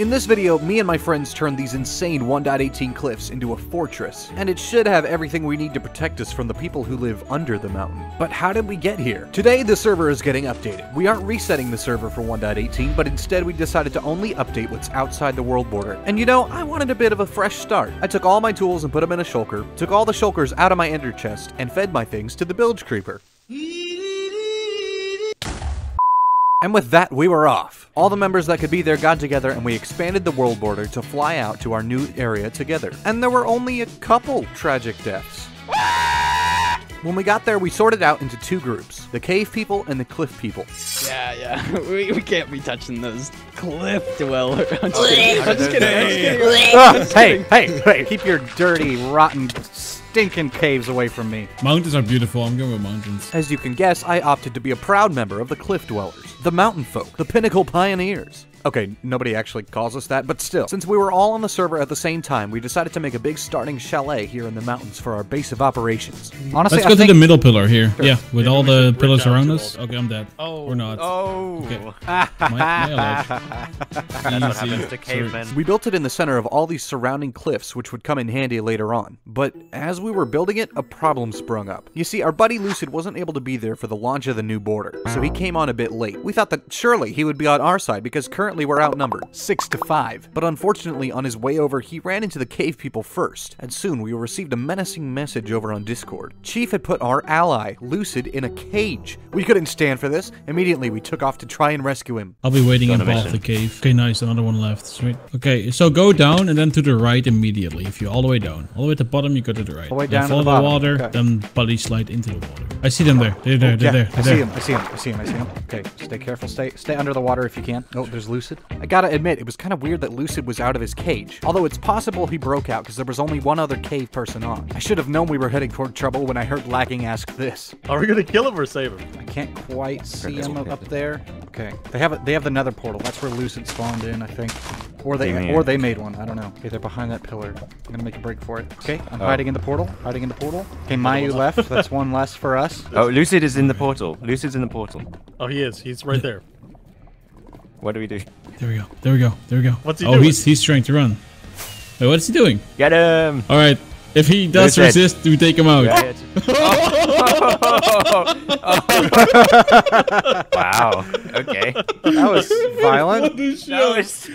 In this video, me and my friends turned these insane 1.18 cliffs into a fortress, and it should have everything we need to protect us from the people who live under the mountain. But how did we get here? Today, the server is getting updated. We aren't resetting the server for 1.18, but instead we decided to only update what's outside the world border. And you know, I wanted a bit of a fresh start. I took all my tools and put them in a shulker, took all the shulkers out of my ender chest, and fed my things to the bilge creeper. And with that, we were off. All the members that could be there got together and we expanded the world border to fly out to our new area together. And there were only a couple tragic deaths. When we got there, we sorted out into two groups the cave people and the cliff people. Yeah, yeah. We, we can't be touching those cliff dwellers. I'm just kidding. I'm just kidding. I'm just kidding. Ah, hey, hey, hey, keep your dirty, rotten, stinking caves away from me. Mountains are beautiful. I'm going with mountains. As you can guess, I opted to be a proud member of the Cliff Dwellers, the Mountain Folk, the Pinnacle Pioneers. Okay, nobody actually calls us that, but still. Since we were all on the server at the same time, we decided to make a big starting chalet here in the mountains for our base of operations. Honestly, Let's I go to the middle pillar here. Yeah, with Maybe all the pillars around us. Okay, I'm dead. Oh. Or not. Oh. Okay. Am I- am I allowed? That's what happens Easy. to Sorry. cavemen. We built it in the center of all these surrounding cliffs, which would come in handy later on. But as we were building it, a problem sprung up. You see, our buddy Lucid wasn't able to be there for the launch of the new border, so he came on a bit late. We thought that surely he would be on our side because currently we're outnumbered, 6 to 5. But unfortunately, on his way over, he ran into the cave people first, and soon we received a menacing message over on Discord. Chief had put our ally, Lucid, in a cage. We couldn't stand for this. Immediately, we took off to try and rescue him. I'll be waiting Done a above the cave. Okay, nice. Another one left. Sweet. Okay, so go down and then to the right immediately. If you're all the way down, all the way to the bottom, you go to the right. All the way down to follow the the, water, Okay. then buddy slide into the water. I see them there. They're there. Oh, They're there. I They're see there. him. I see him. I see him. I see him. Okay, stay careful. Stay stay under the water if you can. Oh, there's Lucid. I gotta admit, it was kind of weird that Lucid was out of his cage. Although it's possible he broke out because there was only one other cave person on. I should have known we were heading toward trouble when I heard Lagging ask this. Are we gonna kill him or save him? I can't quite see him up, up there. Okay, they have a, they have the Nether portal. That's where Lucid spawned in, I think. Or they Damn. or they made one. I don't know. Okay, they're behind that pillar. I'm gonna make a break for it. Okay, I'm oh. hiding in the portal. Hiding in the portal. Okay, Mayu left. That's one less for us. Oh, Lucid is in the portal. Lucid's in the portal. Oh, he is. He's right there. What do we do? There we go. There we go. There we go. What's he oh, doing? he's he's trying to run. Wait, what is he doing? Get him! All right. If he does Lucid. resist, we take him out. wow. Okay. That was violent. That was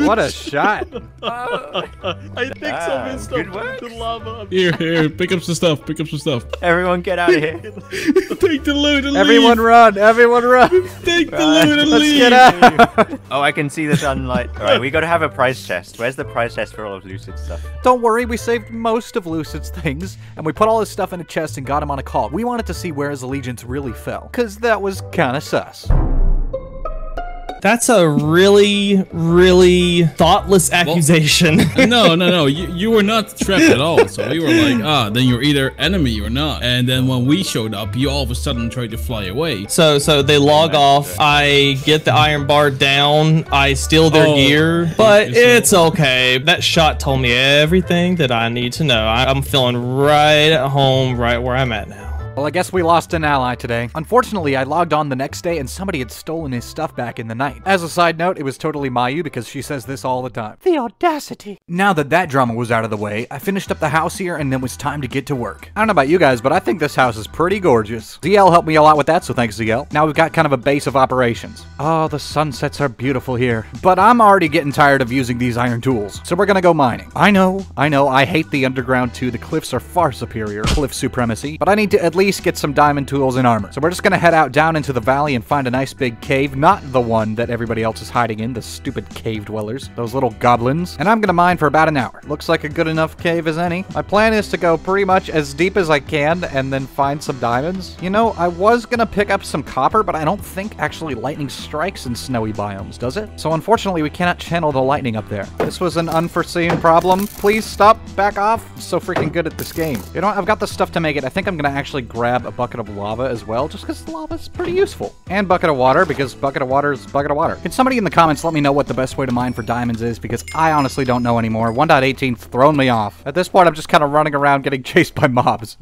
What a shot. I think so, Ah, missed good The lava. Here, here. Pick up some stuff. Pick up some stuff. everyone get out of here. Take the loot and leave. Everyone leave. run. Everyone run. Take the loot and Let's leave. get out. Oh, I can see the sunlight. All right, we got to have a prize chest. Where's the prize chest for all of Lucid's stuff? Don't worry, we saved most of Lucid's things, and we put all his stuff in a chest and got him on a call. We wanted to see where his allegiance really fell, because that was kinda sus. That's a really, really thoughtless accusation. no, no, no. You, you were not trapped at all. So we were like, ah, then you're either enemy or not. And then when we showed up, you all of a sudden tried to fly away. so, so they log off. I get the iron bar down. I steal their Oh. gear, but It's- okay. That shot told me everything that I need to know. I'm feeling right at home, right where I'm at now. Well, I guess we lost an ally today. Unfortunately, I logged on the next day and somebody had stolen his stuff back in the night. As a side note, it was totally Mayu because she says this all the time. The audacity. Now that that drama was out of the way, I finished up the house here and then it was time to get to work. I don't know about you guys, but I think this house is pretty gorgeous. ZL helped me a lot with that, so thanks ZL. Now we've got kind of a base of operations. Oh, the sunsets are beautiful here. But I'm already getting tired of using these iron tools, so we're gonna go mining. I know, I know, I hate the underground too. The cliffs are far superior. Cliff supremacy. But I need to at least get some diamond tools and armor. So we're just gonna head out down into the valley and find a nice big cave, not the one that everybody else is hiding in, the stupid cave dwellers, those little goblins. And I'm gonna mine for about an hour. Looks like a good enough cave as any. My plan is to go pretty much as deep as I can and then find some diamonds. You know, I was gonna pick up some copper, but I don't think actually lightning strikes in snowy biomes, does it? So unfortunately, we cannot channel the lightning up there. This was an unforeseen problem. Please stop, back off. I'm so freaking good at this game. You know? I've got the stuff to make it. I think I'm gonna actually grab a bucket of lava as well, just because lava is pretty useful. And bucket of water, because bucket of water is bucket of water. Can somebody in the comments let me know what the best way to mine for diamonds is? Because I honestly don't know anymore. 1.18's thrown me off. At this point, I'm just kind of running around getting chased by mobs.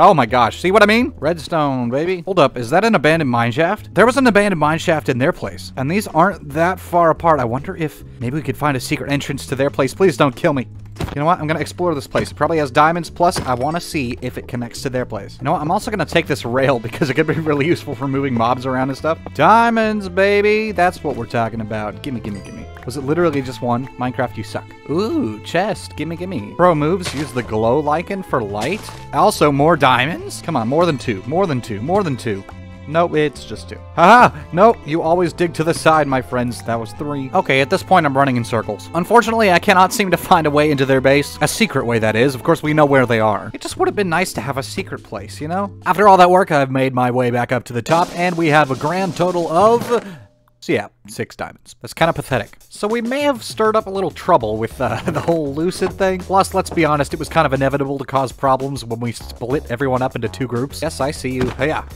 Oh my gosh, see what I mean? Redstone, baby. Hold up, is that an abandoned mine shaft? There was an abandoned mine shaft in their place, and these aren't that far apart. I wonder if maybe we could find a secret entrance to their place. Please don't kill me. You know what? I'm gonna explore this place. It probably has diamonds, plus I want to see if it connects to their place. You know what? I'm also gonna take this rail because it could be really useful for moving mobs around and stuff. Diamonds, baby! That's what we're talking about. Gimme, gimme, gimme. Was it literally just one? Minecraft, you suck. Ooh, chest. Gimme, gimme. Pro moves, use the glow lichen for light. Also, more diamonds? Come on, more than two. More than two. More than two. Nope, it's just two. Haha! Nope, you always dig to the side, my friends. That was three. Okay, at this point, I'm running in circles. Unfortunately, I cannot seem to find a way into their base. A secret way, that is. Of course, we know where they are. It just would have been nice to have a secret place, you know? After all that work, I've made my way back up to the top, and we have a grand total of... So yeah, six diamonds. That's kind of pathetic. So we may have stirred up a little trouble with uh, the whole Lucid thing. Plus, let's be honest, it was kind of inevitable to cause problems when we split everyone up into two groups. Yes, I see you. Yeah.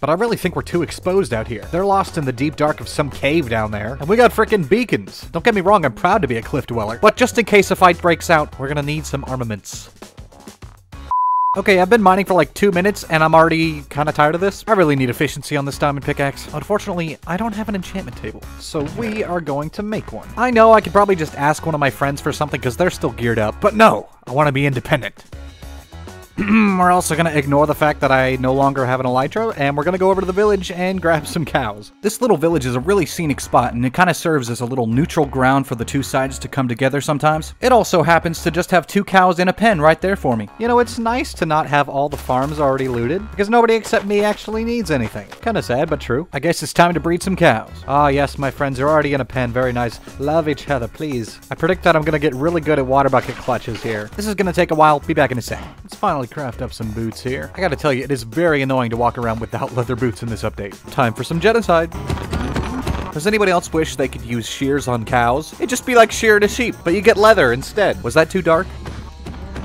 But I really think we're too exposed out here. They're lost in the deep dark of some cave down there. And we got frickin' beacons. Don't get me wrong, I'm proud to be a cliff dweller. But just in case a fight breaks out, we're gonna need some armaments. Okay, I've been mining for like two minutes and I'm already kind of tired of this. I really need efficiency on this diamond pickaxe. Unfortunately, I don't have an enchantment table, so we are going to make one. I know I could probably just ask one of my friends for something because they're still geared up, but no, I want to be independent. we're also going to ignore the fact that I no longer have an elytra, and we're going to go over to the village and grab some cows. This little village is a really scenic spot, and it kind of serves as a little neutral ground for the two sides to come together sometimes. It also happens to just have two cows in a pen right there for me. You know, it's nice to not have all the farms already looted, because nobody except me actually needs anything. Kind of sad, but true. I guess it's time to breed some cows. Ah, yes, my friends are already in a pen. Very nice. Love each other, please. I predict that I'm going to get really good at water bucket clutches here. This is going to take a while. Be back in a sec. Let's finally craft up some boots here. I gotta tell you, it is very annoying to walk around without leather boots in this update. Time for some genocide. Does anybody else wish they could use shears on cows? It'd just be like shearing a sheep, but you get leather instead. Was that too dark?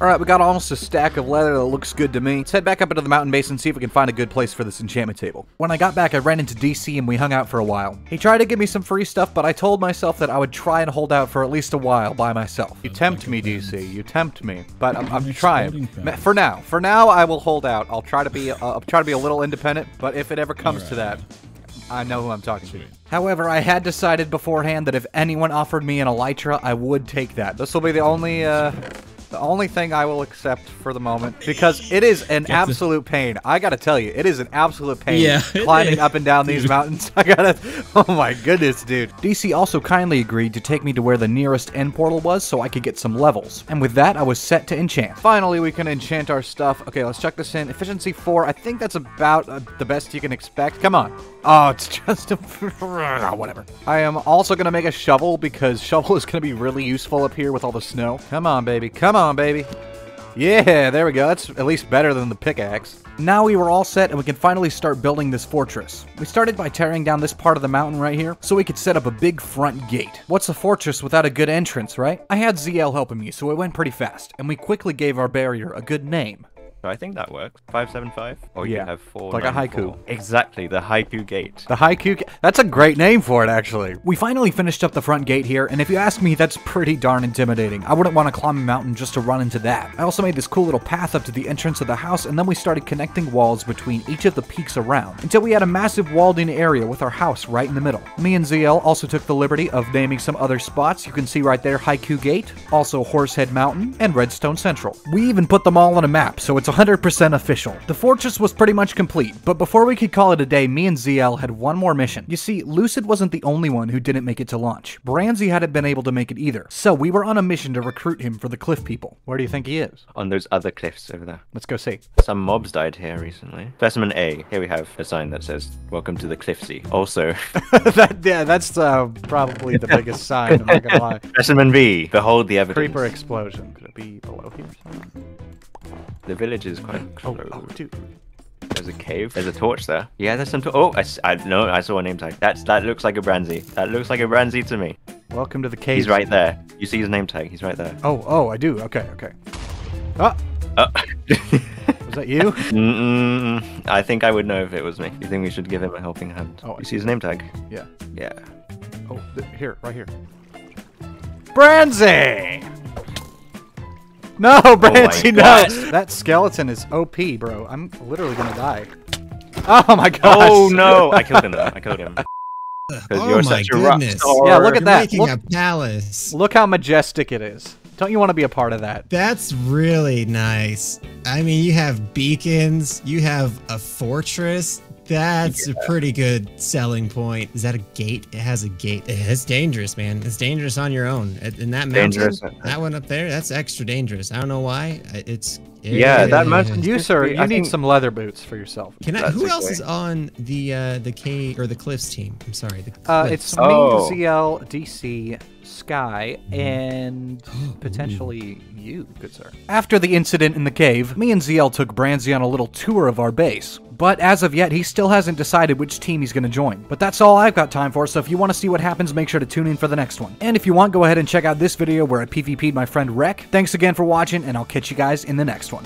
Alright, we got almost a stack of leather that looks good to me. Let's head back up into the mountain base and see if we can find a good place for this enchantment table. When I got back, I ran into DC and we hung out for a while. He tried to give me some free stuff, but I told myself that I would try and hold out for at least a while by myself. You tempt me, DC. You tempt me. But I'm, I'm trying. For now. For now, I will hold out. I'll try to be, uh, I'll try to be a little independent, but if it ever comes to that, I know who I'm talking to. However, I had decided beforehand that if anyone offered me an Elytra, I would take that. This will be the only, uh, the only thing I will accept for the moment because it is an absolute pain. I gotta tell you, it is an absolute pain Yeah, climbing up and down these mountains. I gotta, oh my goodness, dude. DC also kindly agreed to take me to where the nearest end portal was so I could get some levels. And with that, I was set to enchant. Finally, we can enchant our stuff. Okay, let's check this in. Efficiency 4, I think that's about uh, the best you can expect. Come on. Oh, it's just a... whatever. I am also gonna make a shovel because shovel is gonna be really useful up here with all the snow. Come on, baby. Come on, baby. Yeah, there we go. That's at least better than the pickaxe. Now we were all set and we can finally start building this fortress. We started by tearing down this part of the mountain right here so we could set up a big front gate. What's a fortress without a good entrance, right? I had ZL helping me, so it went pretty fast, and we quickly gave our barrier a good name. So I think that works. 575? Or Yeah, you have 4 like a haiku. Exactly, the haiku gate. The Haiku. That's a great name for it, actually. We finally finished up the front gate here, and if you ask me, that's pretty darn intimidating. I wouldn't want to climb a mountain just to run into that. I also made this cool little path up to the entrance of the house, and then we started connecting walls between each of the peaks around until we had a massive walled-in area with our house right in the middle. Me and ZL also took the liberty of naming some other spots. You can see right there Haiku Gate, also Horsehead Mountain, and Redstone Central. We even put them all on a map, so it's 100% official. The fortress was pretty much complete, but before we could call it a day, me and ZL had one more mission. You see, Lucid wasn't the only one who didn't make it to launch. Branzy hadn't been able to make it either, so we were on a mission to recruit him for the Cliff People. Where do you think he is? On those other cliffs over there. Let's go see. Some mobs died here recently. Specimen A. Here we have a sign that says, Welcome to the Cliffsea. Also, that, yeah, that's uh, probably the biggest sign, I'm not gonna lie. Specimen B. Behold the evidence. Creeper explosion. Could it be below here? The village is quite Oh, close. oh, dude. There's a cave. There's a torch there. Yeah, there's some. Oh, I no, I saw a name tag. That's that looks like a Branzy. That looks like a Branzy to me. Welcome to the cave. He's right there. You see his name tag? He's right there. Oh, oh, I do. Okay, okay. Ah, Oh. was that you? Mm-mm. I think I would know if it was me. You think we should give him a helping hand? Oh, I you see his name tag? yeah. Yeah. Oh, here, right here. Branzy! No, oh Branzy, no! God. That skeleton is OP, bro. I'm literally gonna die. Oh my gosh. Oh no! I killed him. Though. I killed him. Oh you're my such a rock goodness. star. Yeah, look You're at that. making Look, a palace. look how majestic it is. Don't you want to be a part of that? That's really nice. I mean, you have beacons, you have a fortress. That's a pretty good selling point. Is that a gate? It has a gate. It's dangerous, man. It's dangerous on your own. In in that mountain, Dangerous. that one up there, that's extra dangerous. I don't know why. I- It's Yeah, that mountain- You, sir, you I need think- some leather boots for yourself. Can I? That's Who else great- is on the uh the K or the Cliffs team? I'm sorry. The Uh, Cliffs. it's me, Oh. ZL, DC, Sky, and potentially you, good sir. After the incident in the cave, me and ZL took Branzy on a little tour of our base. But as of yet, he still hasn't decided which team he's going to join. But that's all I've got time for, so if you want to see what happens, make sure to tune in for the next one. And if you want, go ahead and check out this video where I PvP'd my friend Rek. Thanks again for watching, and I'll catch you guys in the next one.